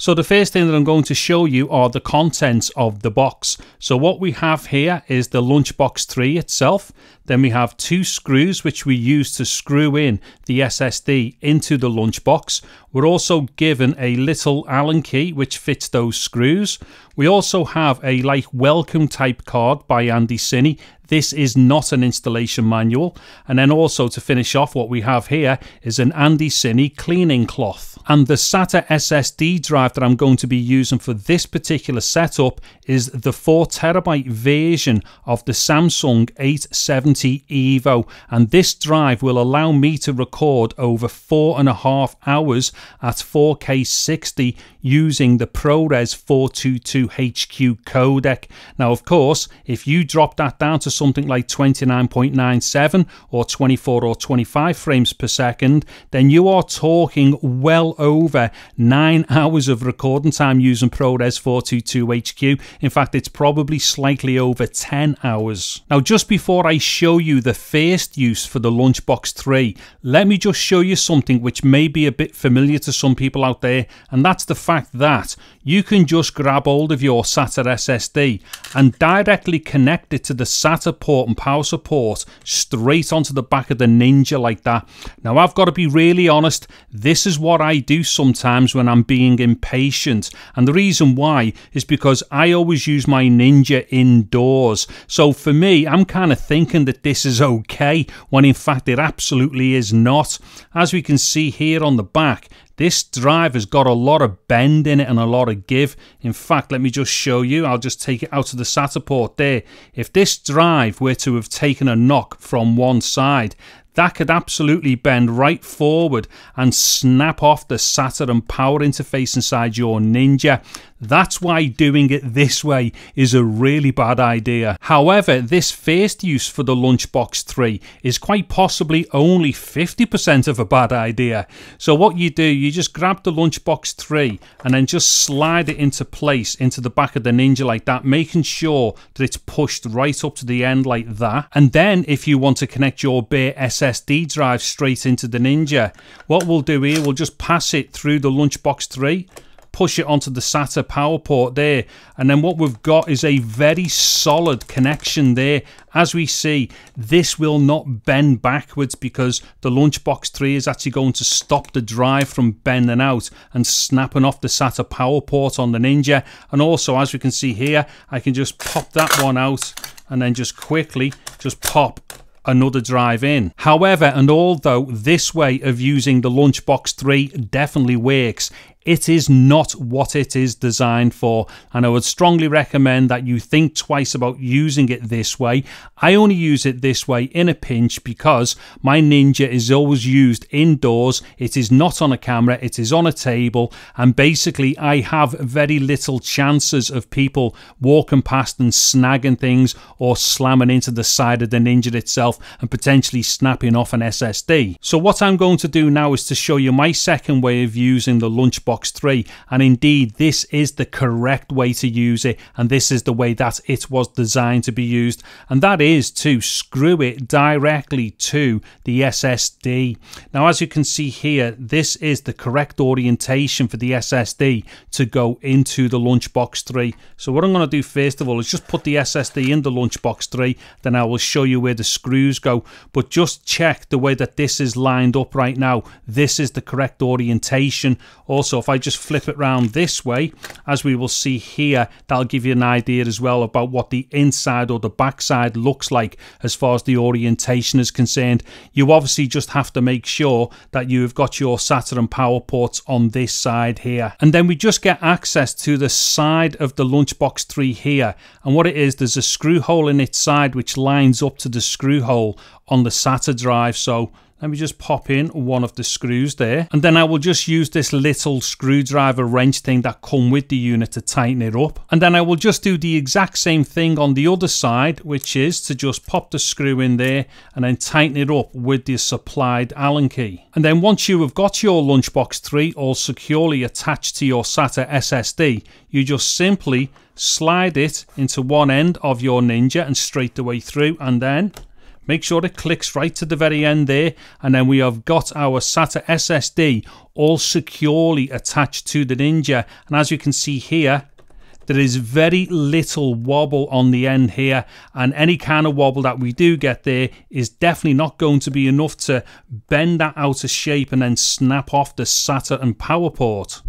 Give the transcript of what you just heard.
So the first thing that I'm going to show you are the contents of the box. So what we have here is the Lunchbox 3 itself. Then we have two screws which we use to screw in the SSD into the lunchbox. We're also given a little Allen key which fits those screws. We also have a like welcome type card by Andycine. This is not an installation manual. And then also to finish off what we have here is an Andycine cleaning cloth. And the SATA SSD drive that I'm going to be using for this particular setup is the 4TB version of the Samsung 870 EVO. And this drive will allow me to record over four and a half hours at 4K 60 using the ProRes 422HQ codec. Now, of course, if you drop that down to something like 29.97 or 24 or 25 frames per second, then you are talking well over nine hours of recording time using ProRes 422HQ. In fact, it's probably slightly over 10 hours. Now, just before I show you the first use for the Lunchbox 3, let me just show you something which may be a bit familiar to some people out there, and that's the fact that you can just grab hold of your SATA SSD and directly connect it to the SATA port and power support straight onto the back of the Ninja like that. Now, I've got to be really honest, this is what I do sometimes when I'm being impatient. And the reason why is because I always use my Ninja indoors. So for me, I'm kind of thinking that this is okay when in fact it absolutely is not. As we can see here on the back, this drive has got a lot of bend in it and a lot of give. In fact, let me just show you. I'll just take it out of the SATA port there. If this drive were to have taken a knock from one side, that could absolutely bend right forward and snap off the SATA power interface inside your Ninja. That's why doing it this way is a really bad idea. However, this first use for the Lunchbox 3 is quite possibly only 50% of a bad idea. So what you do, you just grab the Lunchbox 3 and then just slide it into place into the back of the Ninja like that, making sure that it's pushed right up to the end like that. And then if you want to connect your bare SSD drive straight into the Ninja, what we'll do here, we'll just pass it through the Lunchbox 3 push it onto the SATA power port there. And then what we've got is a very solid connection there. As we see, this will not bend backwards because the Lunchbox 3 is actually going to stop the drive from bending out and snapping off the SATA power port on the Ninja. And also, as we can see here, I can just pop that one out and then just quickly just pop another drive in. However, and although this way of using the Lunchbox 3 definitely works, it is not what it is designed for, and I would strongly recommend that you think twice about using it this way. I only use it this way in a pinch because my Ninja is always used indoors. It is not on a camera, it is on a table, and basically, I have very little chances of people walking past and snagging things or slamming into the side of the Ninja itself and potentially snapping off an SSD. So, what I'm going to do now is to show you my second way of using the Lunchbox Xbox 3. And indeed, this is the correct way to use it, and this is the way that it was designed to be used, and that is to screw it directly to the SSD. Now, as you can see here, this is the correct orientation for the SSD to go into the Lunchbox 3. So, what I'm going to do first of all is just put the SSD in the Lunchbox 3, then I will show you where the screws go. But just check the way that this is lined up right now. This is the correct orientation. Also, if I just flip it around this way, as we will see here, that'll give you an idea as well about what the inside or the backside looks like as far as the orientation is concerned. You obviously just have to make sure that you've got your SATA power ports on this side here. And then we just get access to the side of the Lunchbox 3 here. And what it is, there's a screw hole in its side which lines up to the screw hole on the SATA drive. So let me just pop in one of the screws there. And then I will just use this little screwdriver wrench thing that come with the unit to tighten it up. And then I will just do the exact same thing on the other side, which is to just pop the screw in there and then tighten it up with the supplied Allen key. And then once you have got your Lunchbox 3 all securely attached to your SATA SSD, you just simply slide it into one end of your Ninja and straight the way through and then make sure it clicks right to the very end there and then we have got our SATA SSD all securely attached to the Ninja and as you can see here there is very little wobble on the end here and any kind of wobble that we do get there is definitely not going to be enough to bend that out of shape and then snap off the SATA and power port.